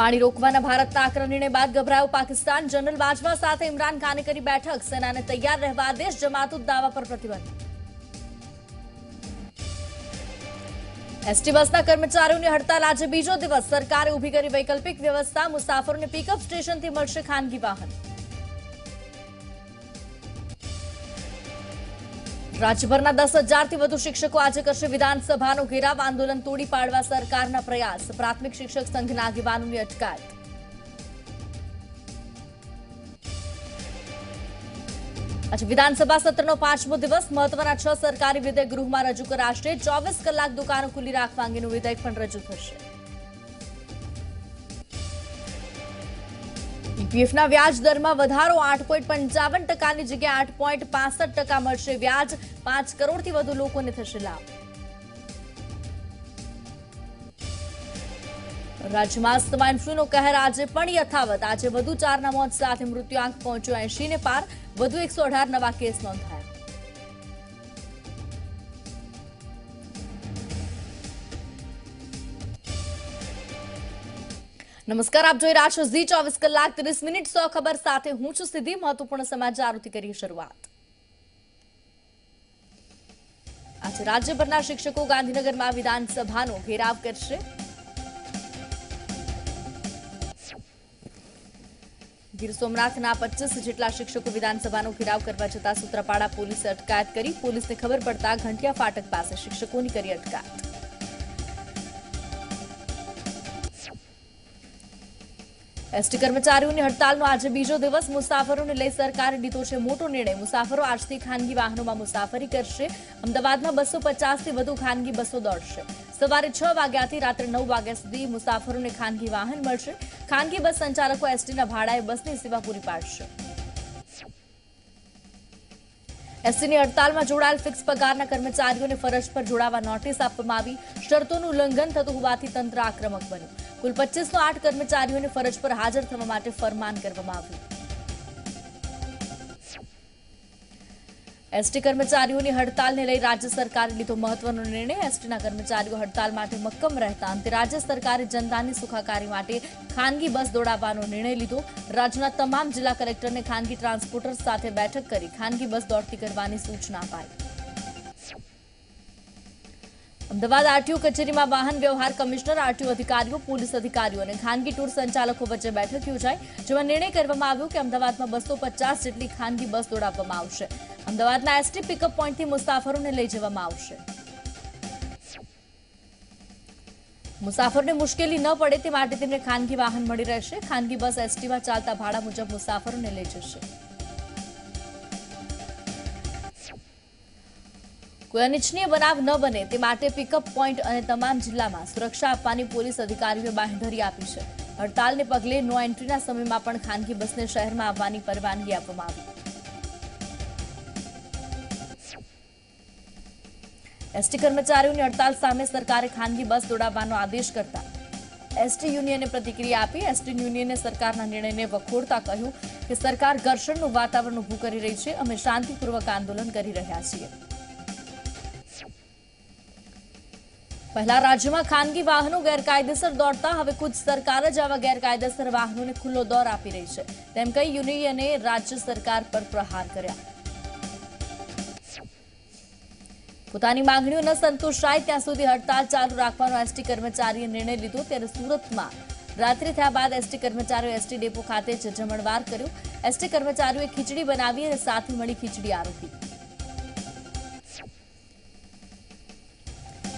પાણી રોકવાના ભારતના આકરા નિર્ણય બાદ ગભરાયો પાકિસ્તાન. જનરલ બાજવા સાથે ઇમરાન ખાને કરી બેઠક. સેનાને તૈયાર રહેવા આદેશ જમાતુત દાવા પર પ્રતિબંધ. એસટી બસના કર્મચારીઓની હડતાલ આજે બીજો દિવસ. સરકારે ઊભી કરી વૈકલ્પિક વ્યવસ્થા. મુસાફરોને પિકઅપ સ્ટેશનથી મળશે ખાનગી વાહન. રાજ્યભરના દસ હજારથી વધુ શિક્ષકો આજે કરશે વિધાનસભાનો ઘેરાવ. આંદોલન તોડી પાડવા સરકારના પ્રયાસ. પ્રાથમિક શિક્ષક સંઘના આગેવાનોની અટકાયત. આજે વિધાનસભા સત્રનો પાંચમો દિવસ. મહત્વના છ સરકારી વિધેયક ગૃહમાં રજૂ કરાશે. ચોવીસ કલાક દુકાનો ખુલ્લી રાખવા અંગેનું વિધેયક પણ રજૂ થશે. ઈપીએફના વ્યાજ દરમાં વધારો આઠ પોઈન્ટ પંચાવન ટકાની જગ્યાએ આઠ પોઈન્ટ પાસઠ ટકા મળશે વ્યાજ. પાંચ કરોડથી વધુ લોકોને થશે લાભ. રાજ્યમાં સ્વાઇન ફ્લૂનો કહેર આજે પણ યથાવત. આજે વધુ ચારના મોત સાથે મૃત્યુઆંક પહોંચ્યો એંશી ને પાર. વધુ એકસો નવા કેસ નોંધાયા. નમસ્કાર, આપ જોઈ રહ્યા છો ઝી ચોવીસ કલાક ત્રીસ મિનિટ. સો ખબર સાથે હું છું સિદ્ધિ. મહત્વપૂર્ણ સમાચારોથી કરી શરૂઆત. આજે રાજ્યભરના શિક્ષકો ગાંધીનગરમાં વિધાનસભાનો ઘેરાવ કરશે. ગીર સોમનાથના પચીસ જેટલા શિક્ષકો વિધાનસભાનો ઘેરાવ કરવા જતા સૂત્રપાડા પોલીસે અટકાયત કરી. પોલીસને ખબર પડતા ઘંટિયા ફાટક પાસે શિક્ષકોની કરી અટકાયત. એસટી કર્મચારીઓની હડતાલનો આજે બીજો દિવસ. મુસાફરોને લઈ સરકારે લીધો છે મોટો નિર્ણય. મુસાફરો આજથી ખાનગી વાહનોમાં મુસાફરી કરશે. અમદાવાદમાં બસો પચાસથી વધુ ખાનગી બસો દોડશે. સવારે છ વાગ્યાથી રાત્રે નવ વાગ્યા સુધી મુસાફરોને ખાનગી વાહન મળશે. ખાનગી બસ સંચાલકો એસટીના ભાડાએ બસની સેવા પૂરી પાડશે. એસટીની હડતાલમાં જોડાયેલ ફિક્સ પગારના કર્મચારીઓને ફરજ પર જોડાવા નોટિસ આપવામાં આવી. શરતોનું ઉલ્લંઘન થતું હોવાથી તંત્ર આક્રમક બન્યું. કુલ પચીસો આઠ કર્મચારીઓને ફરજ પર હાજર થવા માટે ફરમાન કરવામાં આવ્યું એસટી કર્મચારીઓની હડતાલને લઈ રાજ્ય સરકારે લીધો મહત્વનો નિર્ણય. એસટીના કર્મચારીઓ હડતાલ માટે મક્કમ રહેતા અંતે રાજ્ય સરકારે જનતાની સુખાકારી માટે ખાનગી બસ દોડાવવાનો નિર્ણય લીધો. રાજ્યના તમામ જિલ્લા કલેક્ટરને ખાનગી ટ્રાન્સપોર્ટર સાથે બેઠક કરી ખાનગી બસ દોડતી કરવાની સૂચના અપાઈ. અમદાવાદ આરટીઓ કચેરીમાં વાહન વ્યવહાર કમિશનર, આરટીઓ અધિકારીઓ, પોલીસ અધિકારીઓ અને ખાનગી ટૂર સંચાલકો વચ્ચે બેઠક યોજાઈ, જેમાં નિર્ણય કરવામાં આવ્યો કે અમદાવાદમાં બસો જેટલી ખાનગી બસ દોડાવવામાં આવશે. અમદાવાદના એસટી પિકઅપ પોઈન્ટથી મુસાફરોને લઈ જવામાં આવશે. મુસાફરને મુશ્કેલી ન પડે તે માટે તેમને ખાનગી વાહન મળી રહેશે. ખાનગી બસ એસટીમાં ચાલતા ભાડા મુજબ મુસાફરોને લઈ જશે. કોઈ અનિચ્છનીય બનાવ ન બને તે માટે પિકઅપ પોઈન્ટ અને તમામ જિલ્લામાં સુરક્ષા આપવાની પોલીસ અધિકારીઓએ બાંહેધરી આપી છે. હડતાલને પગલે નો એન્ટ્રીના સમયમાં પણ ખાનગી બસને શહેરમાં આવવાની પરવાનગી આપવામાં આવી. એસટી કર્મચારીઓની હડતાલ સામે સરકારે ખાનગી બસ દોડાવવાનો આદેશ કરતા. એસટી યુનિયને પ્રતિક્રિયા આપી એસટી યુનિયને સરકારના નિર્ણયને વખોડતા કહ્યું કે સરકાર ઘર્ષણનું વાતાવરણ ઊભું કરી રહી છે. અમે શાંતિપૂર્વક આંદોલન કરી રહ્યા છીએ. પહેલા રાજ્યમાં ખાનગી વાહનો ગેરકાયદેસર દોડતા હવે ખુદ સરકાર જ આવા ગેરકાયદેસર વાહનોને ખુલ્લો દોર આપી રહી છે. તેમ કહી યુનિયને રાજ્ય સરકાર પર પ્રહાર કર્યા. પોતાની માંગણીઓ ન સંતોષાય ત્યાં સુધી હડતાલ ચાલુ રાખવાનો એસટી કર્મચારીએ નિર્ણય લીધો ત્યારે સુરતમાં રાત્રિ થયા બાદ એસટી કર્મચારીઓ એસટી ડેપો ખાતે જમણવાર કર્યો. એસટી કર્મચારીઓએ ખીચડી બનાવી અને સાથે મળી ખીચડી આરોપી.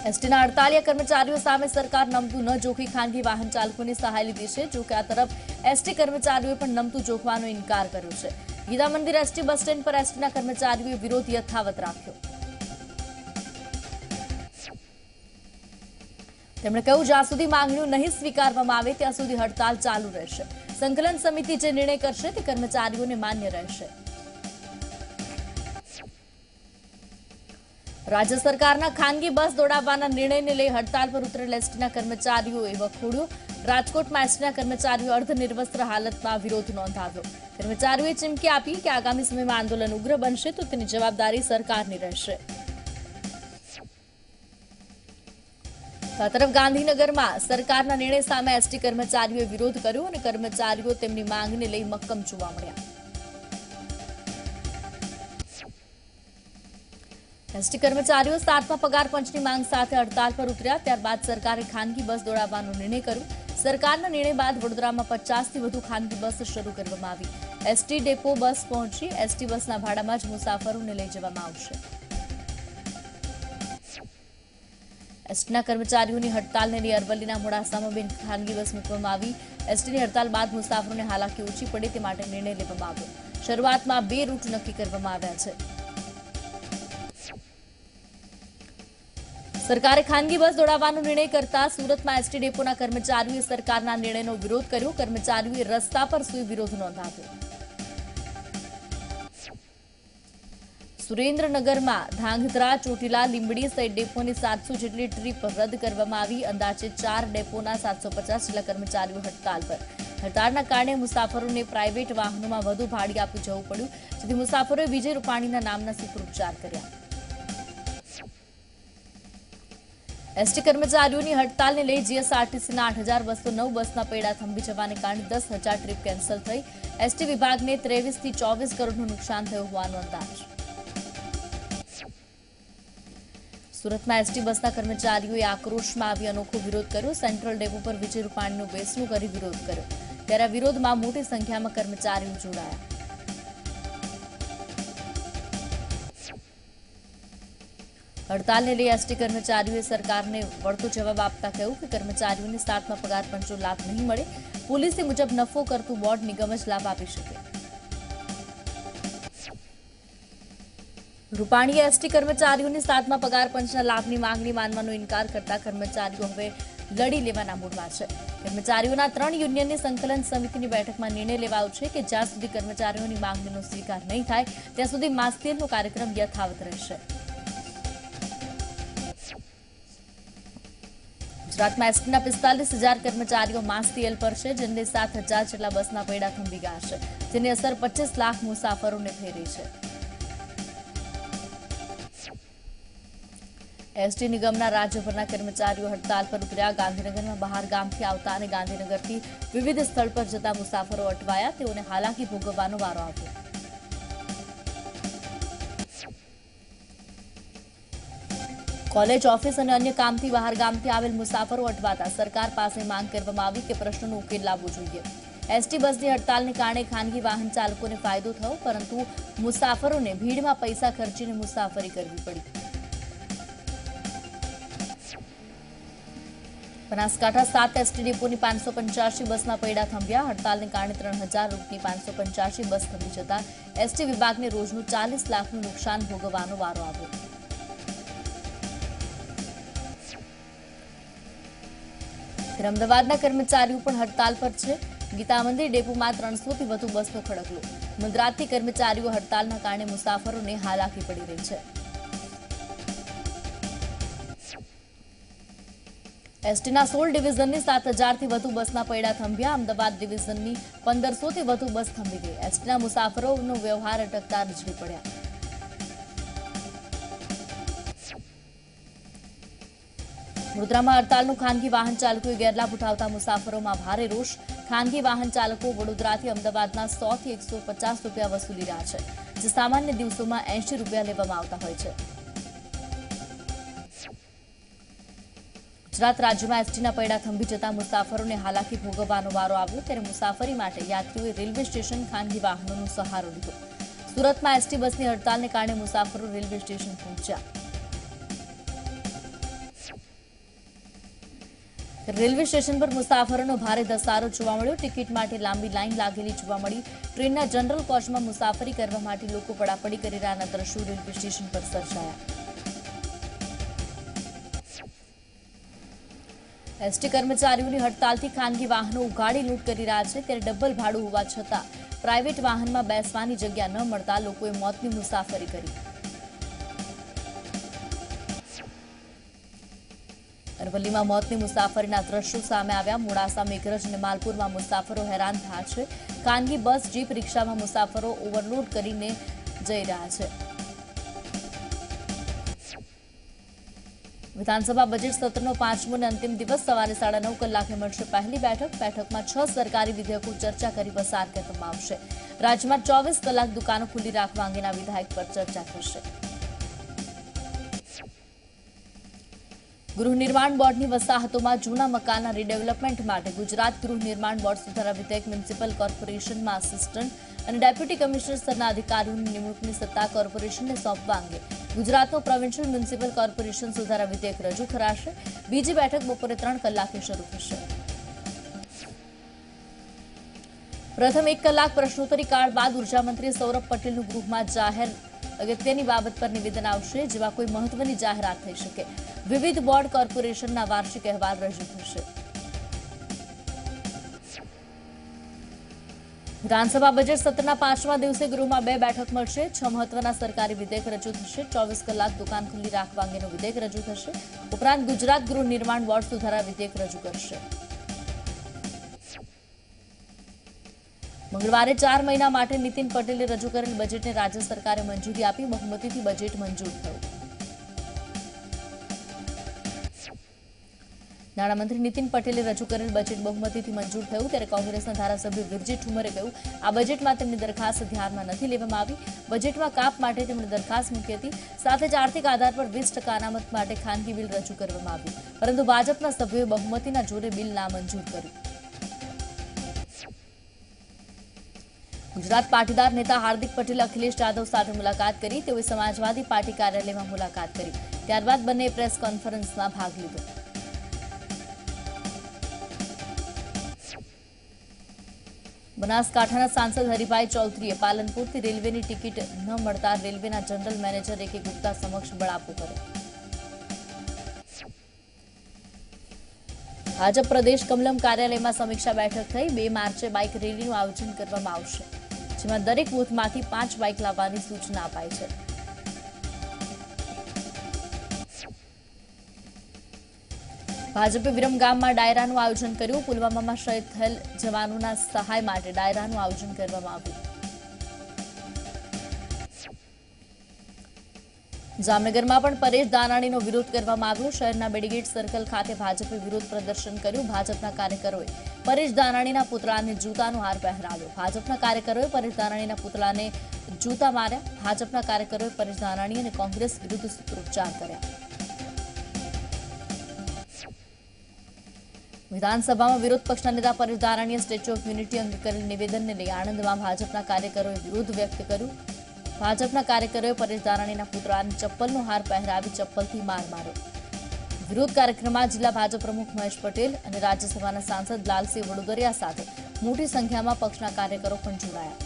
એસટીના અડતાલીયા કર્મચારીઓ સામે સરકાર નમતું ન જોખી ખાનગી વાહન ચાલકોની સહાય લીધી છે. જો કે આ તરફ એસટી કર્મચારીઓએ પણ નમતું જોખવાનો ઇનકાર કર્યો છે. ગીતા મંદિર એસટી બસ સ્ટેન્ડ પર એસટીના કર્મચારીઓએ વિરોધ યથાવત રાખ્યો. તેમણે કહ્યું, જ્યાં સુધી માંગણીઓ નહીં સ્વીકારવામાં આવે, ત્યાં સુધી હડતાલ ચાલુ રહેશે. સંકલન સમિતિ જે નિર્ણય કરશે, તે કર્મચારીઓને માન્ય રહેશે. રાજ્ય સરકારના ખાનગી બસ દોડાવવાના નિર્ણયને લઈ હડતાલ પર ઉતરેલા એસટીના કર્મચારીઓએ વખોડ્યું રાજકોટમાં એસટીના કર્મચારીઓ અર્ધનિર્વસ્ત્ર હાલતમાં વિરોધ નોંધાવ્યો. કર્મચારીઓએ ચીમકી આપી કે આગામી સમયમાં આંદોલન ઉગ્ર બનશે તો તેની જવાબદારી સરકારની રહેશે. આ તરફ ગાંધીનગરમાં સરકારના નિર્ણય સામે એસટી કર્મચારીઓએ વિરોધ કર્યો અને કર્મચારીઓ તેમની માંગને લઈ મક્કમ જોવા મળ્યા. એસટી કર્મચારીઓ સાતમા પગાર પંચની માંગ સાથે હડતાલ પર ઉતર્યા. ત્યારબાદ સરકારે ખાનગી બસ દોડાવવાનો નિર્ણય કર્યો. સરકારના નિર્ણય બાદ વડોદરામાં પચાસથી વધુ ખાનગી બસ શરૂ કરવામાં આવી. એસટી ડેપો બસ પહોંચી એસટી બસના ભાડામાં જ મુસાફરોને લઈ જવામાં આવશે. એસટીના કર્મચારીઓની હડતાલને લઈ અરવલ્લીના મોડાસામાં બેન ખાનગી બસ મૂકવામાં આવી. એસટીની હડતાલ બાદ મુસાફરોને હાલાકી ઓછી પડે તે માટે નિર્ણય લેવામાં આવ્યો. શરૂઆતમાં બે રૂટ નક્કી કરવામાં આવ્યા છે. સરકારે ખાનગી બસ દોડાવવાનો નિર્ણય કરતા સુરતમાં એસટી ડેપોના કર્મચારીઓએ સરકારના નિર્ણયનો વિરોધ કર્યો. કર્મચારીઓએ રસ્તા પર સુઈ વિરોધ નોંધાવ્યો. સુરેન્દ્રનગરમાં ધાંગધ્રા, ચોટીલા, લીંબડી સહિત ડેપોની સાતસો જેટલી ટ્રીપ રદ કરવામાં આવી. અંદાજે ચાર ડેપોના સાતસો પચાસ જેટલા કર્મચારીઓ હડતાલ પર. હડતાળના કારણે મુસાફરોને પ્રાઇવેટ વાહનોમાં વધુ ભાડે આપી જવું પડ્યું. જેથી મુસાફરોએ વિજય રૂપાણીના નામના સૂત્રોચ્ચાર કર્યા. એસટી કર્મચારીઓની હડતાલને લઈ જીએસઆરટીસીના આઠ હજાર બસો નવ બસના પૈડા થંભી જવાને કારણે દસ હજાર ટ્રીપ કેન્સલ થઈ. એસટી વિભાગને ત્રેવીસથી ચોવીસ કરોડનું નુકસાન થયું હોવાનો અંદાજ. સુરતમાં એસટી બસના કર્મચારીઓએ આક્રોશમાં આવી અનોખો વિરોધ કર્યો. સેન્ટ્રલ ડેપો પર વિજય રૂપાણીનું બેસણું કરી વિરોધ કર્યો. ત્યારે વિરોધમાં મોટી સંખ્યામાં કર્મચારીઓ જોડાયા. હડતાલને લઈ એસટી કર્મચારીઓએ સરકારને વળતો જવાબ આપતા કહ્યું કે કર્મચારીઓને સાતમા પગાર પંચો લાભ નહીં મળે પોલિસી મુજબ નફો કરતું બોર્ડ નિગમ જ લાભ આપી શકે. રૂપાણીએ એસટી કર્મચારીઓની સાતમા પગાર પંચના લાભની માંગણી માનવાનો ઇનકાર કરતા કર્મચારીઓ હવે લડી લેવાના મૂડમાં છે. કર્મચારીઓના ત્રણ યુનિયનની સંકલન સમિતિની બેઠકમાં નિર્ણય લેવાયો છે કે જ્યાં સુધી કર્મચારીઓની માંગણીનો સ્વીકાર નહીં થાય, ત્યાં સુધી માસ્તીલનો કાર્યક્રમ યથાવત રહેશે. ગુજરાતમાં એસટીના પિસ્તાલીસ હજાર કર્મચારીઓ માસ્તીએલ પર છે, જેમને સાત હજાર જેટલા બસના પૈડા થંભી ગયા જેની અસર પચીસ લાખ મુસાફરોને થઈ રહી છે. એસટી નિગમના રાજ્યભરના કર્મચારીઓ હડતાલ પર ઉતર્યા. ગાંધીનગરમાં બહાર ગામથી આવતા અને ગાંધીનગરથી વિવિધ સ્થળ પર જતા મુસાફરો અટવાયા. તેઓને હાલાકી ભોગવવાનો વારો આવ્યો. કોલેજ, ઓફિસ અને અન્ય કામથી બહાર ગામથી આવેલ મુસાફરો અટવાતા સરકાર પાસે માંગ કરવામાં આવી કે પ્રશ્નનો ઉકેલ લાવવો જોઈએ. એસટી બસની હડતાલને કારણે ખાનગી વાહન ચાલકોને ફાયદો થયો, પરંતુ મુસાફરોને ભીડમાં પૈસા ખર્ચીને મુસાફરી કરવી પડી. બનાસકાંઠા સાત એસટી ડેપોની પાંચસો પંચ્યાસી બસમાં પૈડા થંભ્યા. હડતાલને કારણે ત્રણ હજાર રૂટની પાંચસો પંચ્યાસી બસ થંભી જતા એસટી વિભાગને રોજનું ચાલીસ લાખનું નુકસાન ભોગવવાનો વારો આવ્યો. ત્યારે અમદાવાદના કર્મચારીઓ પણ હડતાલ પર છે. ગીતા મંદિર ડેપોમાં ત્રણસોથી વધુ બસનો ખડકલો. મધરાતથી કર્મચારીઓ હડતાલના કારણે મુસાફરોને હાલાકી પડી રહી છે. એસટીના સોળ ડિવિઝનની સાત હજારથી વધુ બસના પૈડા થંભ્યા. અમદાવાદ ડિવિઝનની પંદરસોથી વધુ બસ થંભી ગઈ. એસટીના મુસાફરોનો વ્યવહાર અટકતા રજડી પડ્યા. વડોદરામાં હડતાલનું ખાનગી વાહન ચાલકોએ ગેરલાભ ઉઠાવતા મુસાફરોમાં ભારે રોષ. ખાનગી વાહન ચાલકો વડોદરાથી અમદાવાદના સો થી એકસો રૂપિયા વસૂલી રહ્યા છે, જે સામાન્ય દિવસોમાં એંશી રૂપિયા લેવામાં આવતા હોય છે. ગુજરાત રાજ્યમાં એસટીના પૈડા થંભી જતા મુસાફરોને હાલાકી ભોગવવાનો વારો આવ્યો, ત્યારે મુસાફરી માટે યાત્રીઓએ રેલવે સ્ટેશન ખાનગી વાહનોનો સહારો લીધો. સુરતમાં એસટી બસની હડતાલને કારણે મુસાફરો રેલવે સ્ટેશન પહોંચ્યા. રેલવે સ્ટેશન પર મુસાફરોનો ભારે ધસારો જોવા મળ્યો. ટિકિટ માટે લાંબી લાઇન લાગેલી જોવા મળી. ટ્રેનના જનરલ કોચમાં મુસાફરી કરવા માટે લોકો પડાપડી કરી રહ્યાના દ્રશ્યો રેલવે સ્ટેશન પર સર્જાયા. એસટી કર્મચારીઓની હડતાલથી ખાનગી વાહનો ઉઘાડી લૂંટ કરી રહ્યા છે. ત્યારે ડબલ ભાડું હોવા છતાં પ્રાઇવેટ વાહનમાં બેસવાની જગ્યા ન મળતા લોકોએ મોતની મુસાફરી કરી. અરવલ્લીમાં મોતની મુસાફરીના દ્રશ્યો સામે આવ્યા. મોડાસા, મેઘરજ અને માલપુરમાં મુસાફરો હેરાન થયા છે. ખાનગી બસ, જીપ રિક્ષામાં મુસાફરો ઓવરલોડ કરીને જઈ રહ્યા છે. વિધાનસભા બજેટ સત્રનો પાંચમો અને અંતિમ દિવસ સવારે સાડા નવ કલાકે મળશે. પહેલી બેઠક, બેઠકમાં છ સરકારી વિધેયકો ચર્ચા કરી પસાર કરવામાં આવશે. રાજ્યમાં ચોવીસ કલાક દુકાનો ખુલ્લી રાખવા અંગેના વિધાયક પર ચર્ચા થશે. ગૃહ નિર્માણ બોર્ડની વસાહતોમાં જૂના મકાનના રીડેવલપમેન્ટ માટે ગુજરાત ગૃહ નિર્માણ બોર્ડ સુધારા વિધેયક મ્યુનિસિપલ કોર્પોરેશનમાં આસિસ્ટન્ટ અને ડેપ્યુટી કમિશનર સ્તરના અધિકારીઓની નિમણૂકની સત્તા કોર્પોરેશનને સોંપવા અંગે ગુજરાતનું પ્રોવિન્શિયલ મ્યુનિસિપલ કોર્પોરેશન સુધારા વિધેયક રજૂ કરાશે. બીજી બેઠક બપોરે ત્રણ કલાકે શરૂ થશે. પ્રથમ એક કલાક પ્રશ્નોત્તરી કાળ બાદ ઊર્જા મંત્રી સૌરભ પટેલનું ગૃહમાં જાહેર અગત્યની બાબત પર નિવેદન આવશે, જેમાં કોઈ મહત્વની જાહેરાત થઈ શકે. વિવિધ બોર્ડ કોર્પોરેશનના વાર્ષિક અહેવાલ રજૂ થશે. વિધાનસભા બજેટ સત્રના પાંચમા દિવસે ગૃહમાં બે બેઠક મળશે. છ મહત્વના સરકારી વિધેયક રજૂ થશે. ચોવીસ કલાક દુકાન ખુલ્લી રાખવા અંગેનું વિધેયક રજૂ થશે. ઉપરાંત ગુજરાત ગૃહ નિર્માણ બોર્ડ સુધારા વિધેયક રજૂ કરશે. મંગળવારે ચાર મહિના માટે નીતિન પટેલે રજૂ કરેલ બજેટને રાજ્ય સરકારે મંજૂરી આપી, બહુમતીથી બજેટ મંજૂર થયું. નાણામંત્રી નીતિન પટેલે રજૂ કરેલ બજેટ બહુમતીથી મંજૂર થયું, ત્યારે કોંગ્રેસના ધારાસભ્ય વિરજી ઠુમરે કહ્યું, આ બજેટમાં તેમની દરખાસ્ત ધ્યાનમાં નથી લેવામાં આવી. બજેટમાં કાપ માટે તેમણે દરખાસ્ત મૂકી હતી. સાથે જ આર્થિક આધાર પર વીસ ટકા અનામત માટે ખાનગી બિલ રજૂ કરવામાં આવ્યું. પરંતુ ભાજપના સભ્યોએ બહુમતીના જોરે બિલ નામંજૂર કર્યું. ગુજરાત પાટીદાર નેતા હાર્દિક પટેલ, અખિલેશ યાદવ સાથે મુલાકાત કરી. તેઓએ સમાજવાદી પાર્ટી કાર્યાલયમાં મુલાકાત કરી. ત્યારબાદ બંને પ્રેસ કોન્ફરન્સમાં ભાગ લીધો. બનાસકાંઠાના સાંસદ હરિભાઈ ચૌધરીએ પાલનપુરથી રેલવેની ટિકિટ ન મળતા રેલવેના જનરલ મેનેજર એકે ગુપ્તા સમક્ષ બળાપો કર્યો. ભાજપ પ્રદેશ કમલમ કાર્યાલયમાં સમીક્ષા બેઠક થઈ. બે માર્ચે બાઇક રેલીનું આયોજન કરવામાં આવશે. જેમાં દરેક બૂથમાંથી પાંચ બાઇક લાવવાની સૂચના અપાઈ છે. ભાજપે વિરમગામમાં ડાયરાનું આયોજન કર્યું. પુલવામામાં શહીદ થયેલ જવાનોના સહાય માટે ડાયરાનું આયોજન કરવામાં આવ્યું. જામનગરમાં પણ પરેશ દાનાણીનો વિરોધ કરવામાં આવ્યો. શહેરના બેડીગેટ સર્કલ ખાતે ભાજપે વિરોધ પ્રદર્શન કર્યું. ભાજપના કાર્યકરોએ પરેશ દાનાણીના પુતળાને જૂતાનો હાર પહેરાવ્યો. ભાજપના કાર્યકરોએ પરેશ દાનાણીના પુતળાને જૂતા માર્યા. ભાજપના કાર્યકરોએ પરેશ દાનાણી અને કોંગ્રેસ વિરુદ્ધ સૂત્રોચ્ચાર કર્યા. વિધાનસભામાં વિરોધ પક્ષના નેતા પરેશ દારાણીએ સ્ટેચ્યુ ઓફ યુનિટી અંગે કરેલ નિવેદનને લઈ આણંદમાં ભાજપના કાર્યકરોએ વિરોધ વ્યક્ત કર્યું. ભાજપના કાર્યકરોએ પરેશ ધારાણીના પુતળાને ચપ્પલનો હાર પહેરાવી ચપ્પલથી માર માર્યો. વિરોધ કાર્યક્રમમાં જિલ્લા ભાજપ પ્રમુખ મહેશ પટેલ અને રાજ્યસભાના સાંસદ લાલસિંહ વડોદરિયા સાથે મોટી સંખ્યામાં પક્ષના કાર્યકરો પણ જોડાયા.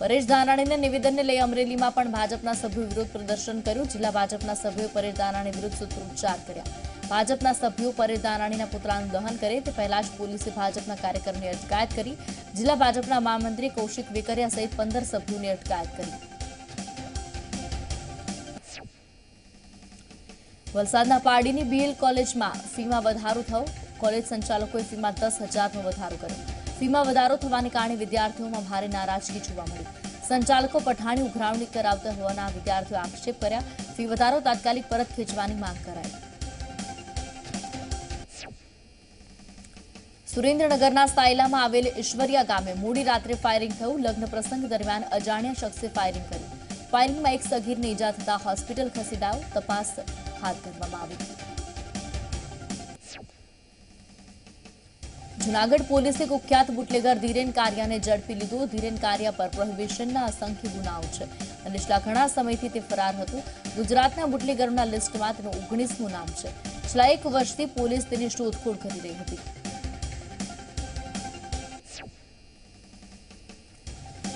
પરેશ ધાનાણીના નિવેદનને લઈ અમરેલીમાં પણ ભાજપના સભ્યો વિરોધ પ્રદર્શન કર્યું. જિલ્લા ભાજપના સભ્યોએ પરેશ ધાનાણી વિરુદ્ધ સૂત્રોચ્ચાર કર્યા. ભાજપના સભ્યો પરેશ દાનાણીના પુતળાનું દહન કરે તે પહેલા જ પોલીસે ભાજપના કાર્યકરની અટકાયત કરી. જિલ્લા ભાજપના મહામંત્રી કૌશિક વેકરિયા સહિત પંદર સભ્યોની અટકાયત કરી. વલસાડના પારડીની બીએલ કોલેજમાં ફીમાં વધારો થયો. કોલેજ સંચાલકોએ ફીમાં દસ હજારનો વધારો કર્યો. ફીમાં વધારો થવાને કારણે વિદ્યાર્થીઓમાં ભારે નારાજગી જોવા મળી. સંચાલકો પઠાણી ઉઘરાવણી કરાવતા હોવાના વિદ્યાર્થીઓએ આક્ષેપ કર્યા. ફી વધારો તાત્કાલિક પરત ખેંચવાની માંગ કરાઈ. સુરેન્દ્રનગરના સાયલામાં આવેલ ઈશ્વરિયા ગામે મોડી રાત્રે ફાયરિંગ થયું. લગ્ન પ્રસંગ દરમિયાન અજાણ્યા શખ્સે ફાયરિંગ કર્યું ફાયરિંગમાં એક સગીરને ઇજા થતા હોસ્પિટલ ખસેડાયો. તપાસ હાથ ધરવામાં આવી. જુનાગઢ પોલીસે કુખ્યાત બુટલેગર ધીરેન કારિયાને ઝડપી લીધો. ધીરેન કારિયા પર પ્રોહિબિશનના અસંખ્ય ગુનાઓ છે અને છેલ્લા ઘણા સમયથી તે ફરાર હતું. ગુજરાતના બુટલેગરોના લિસ્ટમાં તેનું ઓગણીસમું નામ છે. છેલ્લા એક વર્ષથી પોલીસ તેની શોધખોળ કરી રહી હતી.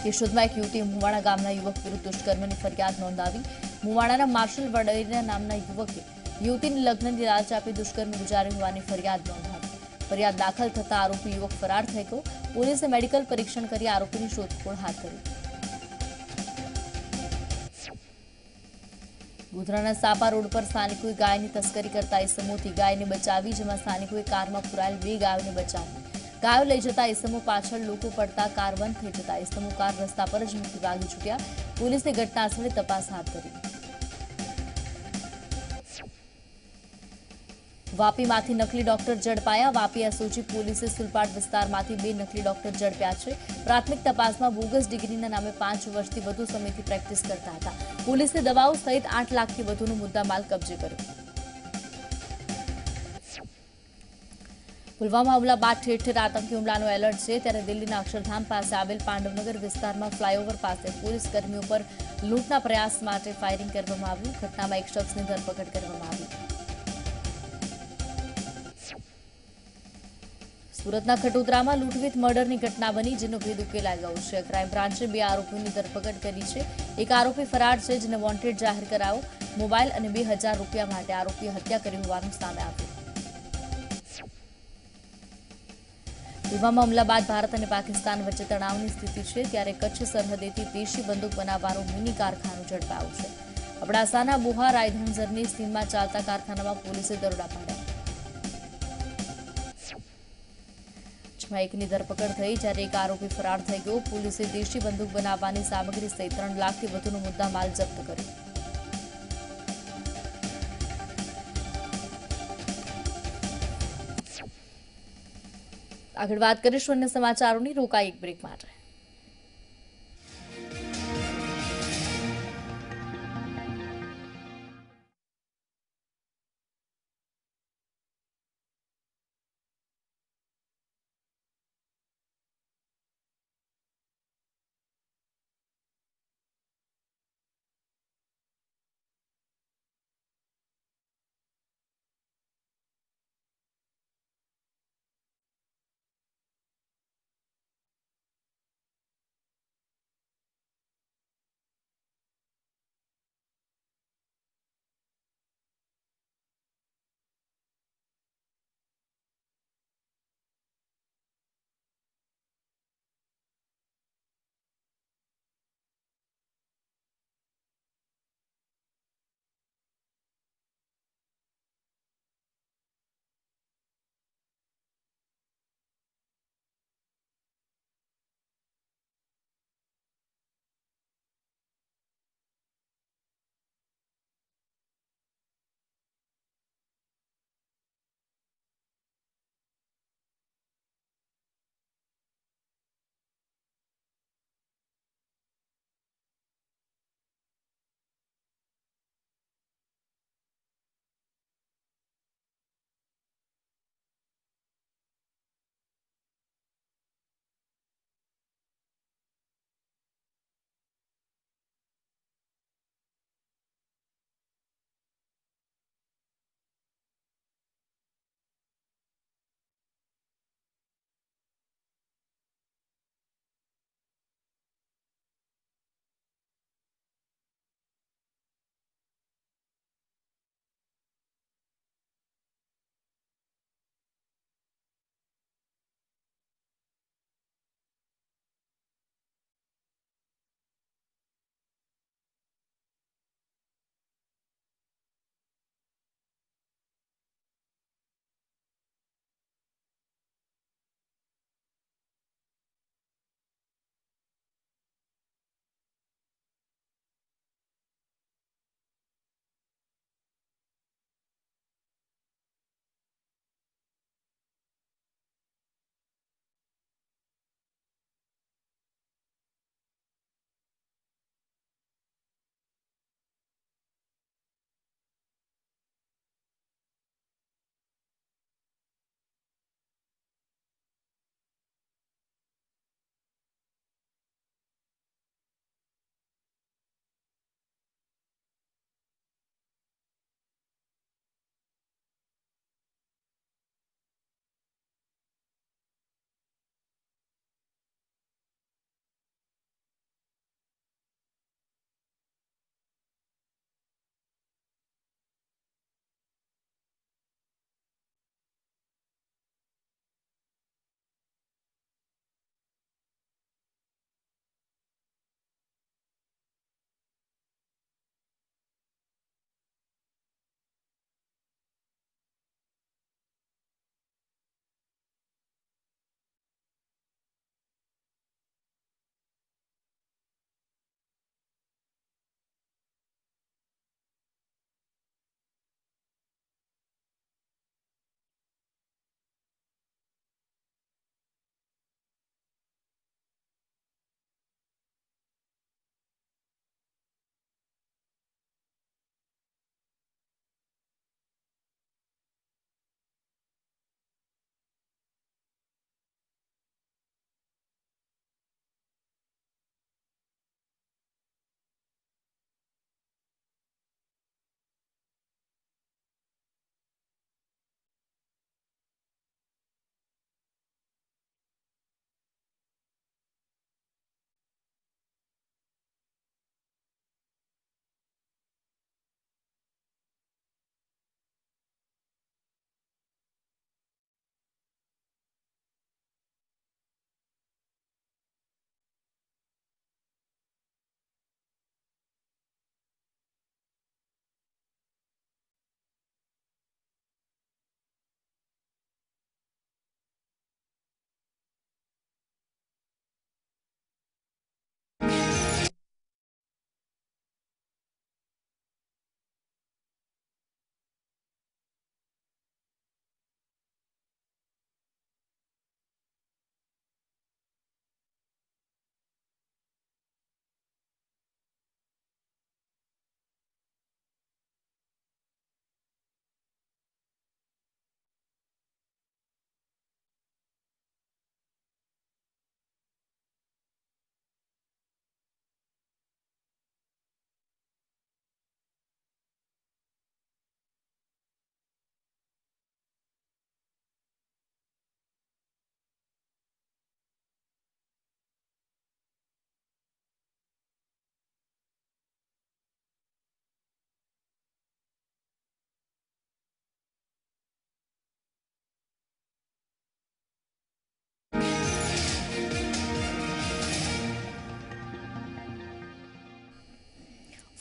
કેશોદમાં એક યુવતીએ મુવાડા ગામના યુવક વિરુદ્ધ દુષ્કર્મની ફરિયાદ નોંધાવી મુવાડાના માર્શલ વડેરા નામના યુવકે યુવતીને લગ્નની લાલચ આપી દુષ્કર્મ ગુજારી હોવાની ફરિયાદ નોંધાવી. ફરિયાદ દાખલ થતા આરોપી યુવક ફરાર થઈ ગયો. પોલીસે મેડિકલ પરીક્ષણ કરી આરોપીની શોધખોળ હાથ ધરી. ગોધરાના સાપા રોડ પર સ્થાનિકોએ ગાયની તસ્કરી કરતા ઇસમોથી ગાયને બચાવી, જેમાં સ્થાનિકોએ કારમાં પુરાયેલ બે ગાયોને બચાવી. ગાયો લઈ જતા ઇસમો પાછળ લોકો પડતા કાર બંધ થઈ જતા ઇસમો કાર રસ્તા પર જ મૂકી ભાગી છૂટ્યા. પોલીસે ઘટના તપાસ હાથ ધરી. વાપીમાંથી નકલી ડોક્ટર ઝડપાયા. વાપી એસઓજી પોલીસે સુલપાડ વિસ્તારમાંથી બે નકલી ડોક્ટર ઝડપ્યા છે. પ્રાથમિક તપાસમાં બોગસ ડિગ્રીના નામે પાંચ વર્ષથી વધુ સમયથી પ્રેક્ટિસ કરતા હતા. પોલીસે દવાઓ સહિત આઠ લાખથી વધુનો મુદ્દામાલ કબજે કર્યો. પુલવામા હુમલા બાદ ઠેર ઠેર આતંકી હુમલાનો એલર્ટ છે. ત્યારે દિલ્હીના અક્ષરધામ પાસે આવેલ પાંડવનગર વિસ્તારમાં ફ્લાયઓવર પાસે પોલીસ કર્મીઓ પર લૂંટના પ્રયાસ માટે ફાયરિંગ કરવામાં આવ્યું. ઘટનામાં એક શખ્સની ધરપકડ કરવામાં આવી. સુરતના ખટોદરામાં લૂંટવીત મર્ડરની ઘટના બની, જેનો ભેદ ઉકેલાઈ ગયો છે. ક્રાઇમ બ્રાન્ચે બે આરોપીઓની ધરપકડ કરી છે. એક આરોપી ફરાર છે, જેને વોન્ટેડ જાહેર કરાયો. મોબાઈલ અને બે રૂપિયા માટે આરોપીએ હત્યા કરી હોવાનું સામે આવ્યું. પુલવામા હુમલા બાદ ભારત અને પાકિસ્તાન વચ્ચે તણાવની સ્થિતિ છે, ત્યારે કચ્છ સરહદેથી દેશી બંદૂક બનાવવાનું મિની કારખાનું ઝડપાયું છે. અબડાસાના બુહા રાયધનઝરની સીમમાં ચાલતા કારખાનામાં પોલીસે દરોડા પાડ્યા. જેમાં એકની ધરપકડ થઈ જ્યારે એક આરોપી ફરાર થઈ ગયો. પોલીસે દેશી બંદૂક બનાવવાની સામગ્રી સહિત ત્રણ લાખથી વધુનો મુદ્દા માલ જપ્ત કર્યો. આગળ વાત કરીશું અન્ય સમાચારોની. રોકાઈ એક બ્રેક માટે.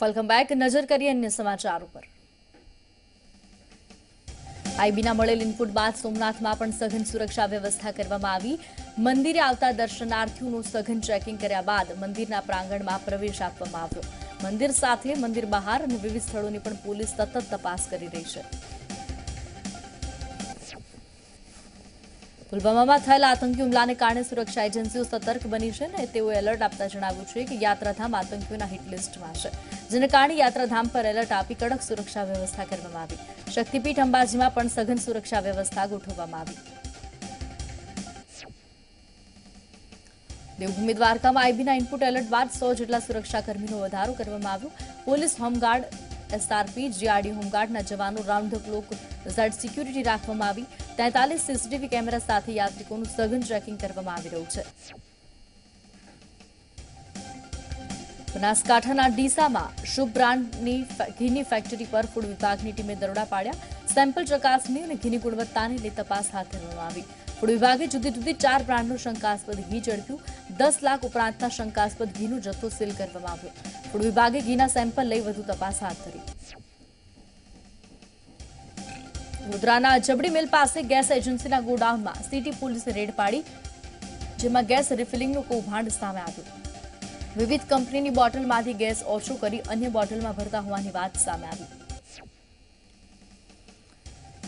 Welcome back. નજર કરીએ અન્ય સમાચાર ઉપર. આઈબીના મળેલ ઇનપુટ બાદ સોમનાથમાં પણ સઘન સુરક્ષા વ્યવસ્થા કરવામાં આવી. મંદિરે આવતા દર્શનાર્થીઓનું સઘન ચેકિંગ કર્યા બાદ મંદિરના પ્રાંગણમાં પ્રવેશ આપવામાં આવ્યો. મંદિર સાથે મંદિર બહાર અને વિવિધ સ્થળોની પણ પોલીસ સતત તપાસ કરી રહી છે. પુલવામામાં થયેલા આતંકી હુમલાને કારણે સુરક્ષા એજન્સીઓ સતર્ક બની છે અને તેઓએ એલર્ટ આપતા જણાવ્યું છે કે યાત્રાધામ આતંકીઓના હિટલિસ્ટમાં છે જેને કારણે યાત્રાધામ પર એલર્ટ આપી કડક સુરક્ષા વ્યવસ્થા કરવામાં આવી. શક્તિપીઠ અંબાજીમાં પણ સઘન સુરક્ષા વ્યવસ્થા ગોઠવવામાં આવી. દેવભૂમિ દ્વારકામાં આઈબીના ઇનપુટ એલર્ટ બાદ સો જેટલા સુરક્ષાકર્મીનો વધારો કરવામાં આવ્યો. Police home guard SRP, GRD હોમગાર્ડના જવાનો રાઉન્ડ ધ ક્લોક ઝડ સિક્યુરિટી રાખવામાં આવી. તેતાલીસ સીસીટીવી કેમેરા સાથે યાત્રિકોનું સઘન ચેકિંગ કરવામાં આવી રહ્યું છે. બનાસકાંઠાના ડીસામાં શુભ બ્રાન્ડની ઘીની ફેક્ટરી પર ફૂડ વિભાગની ટીમે દરોડા પાડ્યા. સેમ્પલ ચકાસણી અને ઘીની ગુણવત્તાને લઈ તપાસ હાથ ધરવામાં આવી. ફૂડ વિભાગે જુદી જુદી ચાર બ્રાન્ડનું શંકાસ્પદ ઘી ઝડપ્યું દસ લાખ ઉપરાંતના શંકાસ્પદ ઘીનો જથ્થો સીલ કરવામાં આવ્યો. ફૂડ વિભાગે ઘીના સેમ્પલ લઈ વધુ તપાસ હાથ ધરી. વડોદરાના જબડી મિલ પાસે ગેસ એજન્સીના ગોડાઉનમાં સિટી પોલીસે રેડ પાડી, જેમાં ગેસ રિફિલિંગનું કૌભાંડ સામે આવ્યું. વિવિધ કંપનીની બોટલમાંથી ગેસ ઓછો કરી અન્ય બોટલમાં ભરતા હોવાની વાત સામે આવી.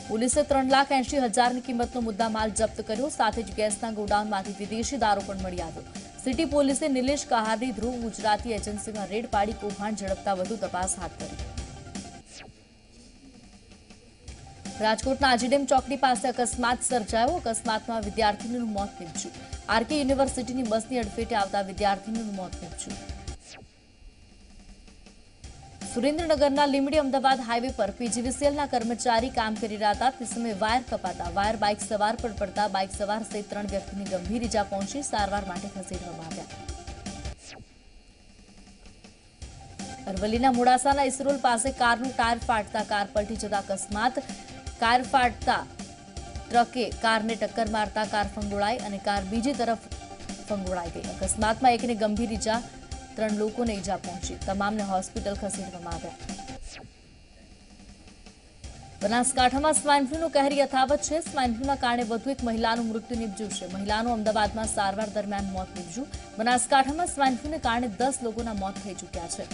પોલીસે ત્રણ લાખ એંશી હજારની કિંમતનો મુદ્દામાલ જપ્ત કર્યો. સાથે જ ગેસના ગોડાઉનમાંથી વિદેશી દારૂ પણ મળી આવ્યો. સિટી પોલીસે નિલેશ કહારની ધ્રુવ ગુજરાતી એજન્સીમાં રેડ પાડી કૌભાંડ ઝડપતા વધુ તપાસ હાથ ધરી. રાજકોટના આજીડેમ ચોકડી પાસે અકસ્માત સર્જાયો. અકસ્માતમાં વિદ્યાર્થીનું મોત નીપજ્યું. આરકે યુનિવર્સિટીની બસની અડફેટે આવતા વિદ્યાર્થીનું મોત નીપજ્યું. સુરેન્દ્રનગરના લીમડી અમદાવાદ હાઈવે પર પીજીવીસીએલના કર્મચારી કામ કરી રહ્યા હતા. તે સમયે વાયર કપાતા. વાયર બાઇક સવાર પર પડતા. બાઇક સવાર સહિત ત્રણ વ્યક્તિની ગંભીર ઇજા પહોંચી. સારવાર માટે ખસેડવામાં આવ્યા. અરવલ્લીના મોડાસાના ઇસરોલ પાસે કારનું ટાયર ફાટતા કાર પલટી જતા અકસ્માત. કાર ફાટતા ટ્રકે કારને ટક્કર મારતા કાર ફંગોળાઈ અને કાર બીજી તરફ ફંગોળાઈ ગઈ. અકસ્માતમાં એકને ગંભીર ઈજા ત્રણ લોકોને ઈજા પહોંચી. તમામને હોસ્પિટલ ખસેડવામાં આવ્યા. બનાસકાંઠામાં સ્વાઇન ફ્લૂનો કહેર યથાવત છે. સ્વાઇન ફ્લૂના કારણે વધુ એક મહિલાનું મૃત્યુ નિપજ્યું છે. મહિલાનું અમદાવાદમાં સારવાર દરમિયાન મોત નીપજ્યું. બનાસકાંઠામાં સ્વાઇન ફ્લૂને કારણે દસ લોકોના મોત થઈ ચૂક્યા છે.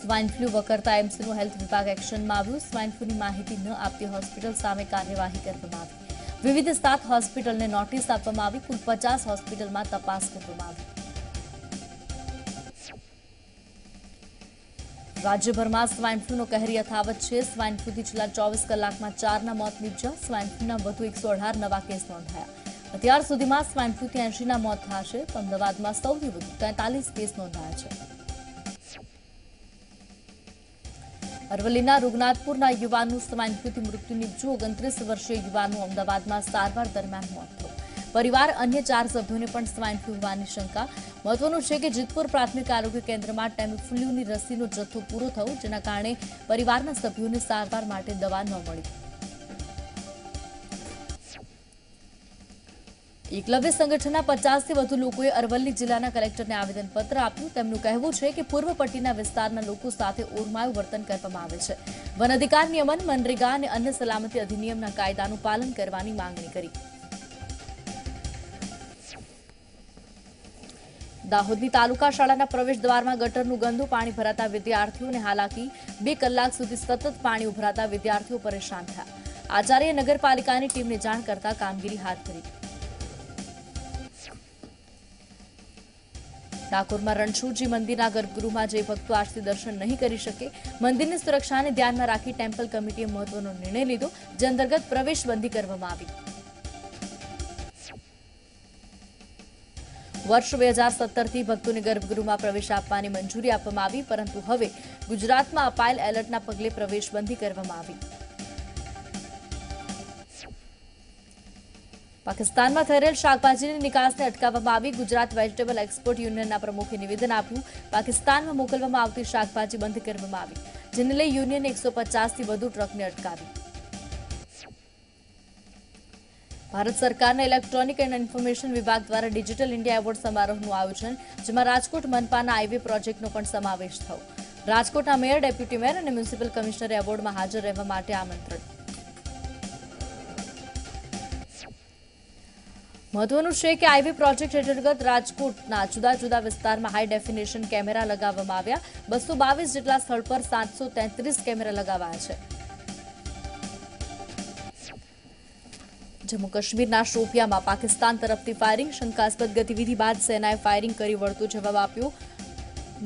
સ્વાઇન ફ્લૂ વકરતા એમ્સનું હેલ્થ વિભાગ એક્શનમાં આવ્યું. સ્વાઇન ફ્લૂની માહિતી ન આપતી હોસ્પિટલ સામે કાર્યવાહી કરવામાં આવી. વિવિધ સાત હોસ્પિટલને નોટિસ આપવામાં આવી. કુલ પચાસ હોસ્પિટલમાં તપાસ કરવામાં આવી. રાજ્યભરમાં સ્વાઇન ફ્લૂનો કહેર યથાવત છે. સ્વાઇન ફ્લૂથી છેલ્લા ચોવીસ કલાકમાં ચારના મોત નીપજ્યા. સ્વાઇન ફ્લૂના વધુ એકસો અઢાર નવા કેસ નોંધાયા. અત્યાર સુધીમાં સ્વાઇન ફ્લૂથી એંશીના મોત થયા છે. અમદાવાદમાં સૌથી વધુ તેતાલીસ કેસ નોંધાયા છે. અરવલ્લીના રૂગનાથપુરના યુવાનનું ફ્લૂથી મૃત્યુ નીપજ્યું ઓગણત્રીસ વર્ષીય યુવાનનું અમદાવાદમાં સારવાર દરમિયાન મોત થયું. પરિવાર અન્ય ચાર સભ્યોને પણ સ્વાઇન ફ્લૂ હોવાની શંકા. મહત્વનું છે કે જીતપુર પ્રાથમિક આરોગ્ય કેન્દ્રમાં ટેમીફ્લુની રસીનો જથ્થો પૂરો થયો, જેના કારણે પરિવારના સભ્યોને સારવાર માટે દવા ન મળી. એકલવ્ય સંગઠનના પચાસથી વધુ લોકોએ અરવલ્લી જિલ્લાના કલેક્ટરને આવેદનપત્ર આપ્યું. તેમનું કહેવું છે કે પૂર્વ પટ્ટીના વિસ્તારના લોકો સાથે ઓરમાયું વર્તન કરવામાં આવે છે. વન અધિકાર નિયમન, મનરેગા અને અન્ય સલામતી અધિનિયમના કાયદાનું પાલન કરવાની માંગણી કરી. દાહોદની તાલુકા શાળાના પ્રવેશ દ્વારમાં ગટરનું ગંદુ પાણી ભરાતા વિદ્યાર્થીઓને હાલાકી. બે કલાક સુધી સતત પાણી ઉભરાતા વિદ્યાર્થીઓ પરેશાન થયા. આચાર્ય નગરપાલિકાની ટીમને જાણ કરતા કામગીરી હાથ ધરી. ડાકોરમાં રણછોડજી મંદિરના ગર્ભગૃહમાં જે ભક્તો આજથી દર્શન નહીં કરી શકે, મંદિરની સુરક્ષાને ધ્યાનમાં રાખી ટેમ્પલ કમિટીએ મહત્વનો નિર્ણય લીધો, જે અંતર્ગત પ્રવેશબંધી કરવામાં આવી. વર્ષ બે હજાર સત્તરથી ભક્તોને ગર્ભગૃહમાં પ્રવેશ આપવાની મંજૂરી આપવામાં આવી, પરંતુ હવે ગુજરાતમાં અપાયેલ એલર્ટના પગલે પ્રવેશબંધી કરવામાં આવી. પાકિસ્તાનમાં થયેલ શાકભાજીની નિકાસને અટકાવવામાં આવી. ગુજરાત વેજીટેબલ એક્સપોર્ટ યુનિયનના પ્રમુખે નિવેદન આપ્યું. પાકિસ્તાનમાં મોકલવામાં આવતી શાકભાજી બંધ કરવામાં આવી, જેને લઈ યુનિયને એકસો પચાસથી વધુ ટ્રકને અટકાવી. ભારત સરકારના ઇલેક્ટ્રોનિક એન્ડ ઇન્ફોર્મેશન વિભાગ દ્વારા ડિજિટલ ઇન્ડિયા એવોર્ડ સમારોહનું આયોજન, જેમાં રાજકોટ, મનપાના હાઈવે પ્રોજેક્ટનો પણ સમાવેશ થયો. રાજકોટના મેયર, ડેપ્યુટી મેયર અને મ્યુનિસિપલ કમિશનરે એવોર્ડમાં હાજર રહેવા માટે આમંત્રણ. મહત્વનું છે કે આઈવી પ્રોજેક્ટ અંતર્ગત રાજકોટના જુદા જુદા વિસ્તારમાં હાઈ ડેફિનેશન કેમેરા લગાવવામાં આવ્યા. બસો જેટલા સ્થળ પર સાતસો કેમેરા લગાવાયા છે. જમ્મુ કાશ્મીરના શોપિયામાં પાકિસ્તાન તરફથી ફાયરિંગ શંકાસ્પદ ગતિવિધિ બાદ સેનાએ ફાયરિંગ કરી વળતો જવાબ આપ્યો.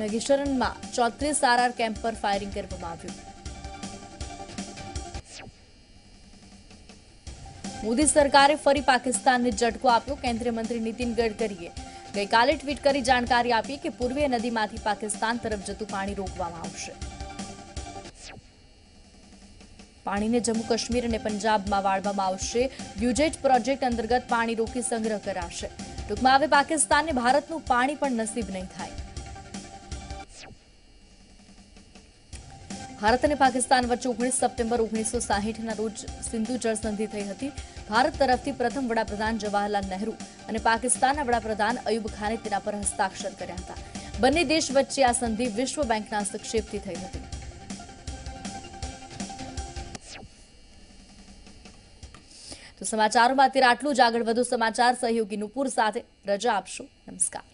નગીશરણમાં ચોત્રીસ આરઆર કેમ્પ પર ફાયરિંગ કરવામાં આવ્યું. મોદી સરકારે ફરી પાકિસ્તાનને ઝટકો આપ્યો, કેન્દ્રીય મંત્રી નીતિન ગડકરીએ ગઈકાલે ટ્વીટ કરી જાણકારી આપી કે પૂર્વીય નદીમાંથી પાકિસ્તાન તરફ જતું પાણી રોકવામાં આવશે. પાણીને જમ્મુ કાશ્મીર અને પંજાબમાં વાળવામાં આવશે. યુજેટ પ્રોજેક્ટ અંતર્ગત પાણી રોકી સંગ્રહ કરાશે. ટૂંકમાં હવે પાકિસ્તાનને ભારતનું પાણી પણ નસીબ નહીં થાય. ભારત અને પાકિસ્તાન વચ્ચે ઓગણીસ સપ્ટેમ્બર ઓગણીસો સાહીઠના રોજ સિંધુ જળ સંધિ થઈ હતી. ભારત તરફથી પ્રથમ વડાપ્રધાન જવાહરલાલ નહેરુ અને પાકિસ્તાનના વડાપ્રધાન અયુબ ખાને તેના પર હસ્તાક્ષર કર્યા હતા. બંને દેશ વચ્ચે આ સંધિ વિશ્વ બેંકના હસ્તક્ષેપથી થઈ હતી. તો સમાચારોમાં અત્યારે આટલું જ. આગળ વધુ સમાચાર. સહયોગી નુપુર સાથે રજા આપશો. નમસ્કાર.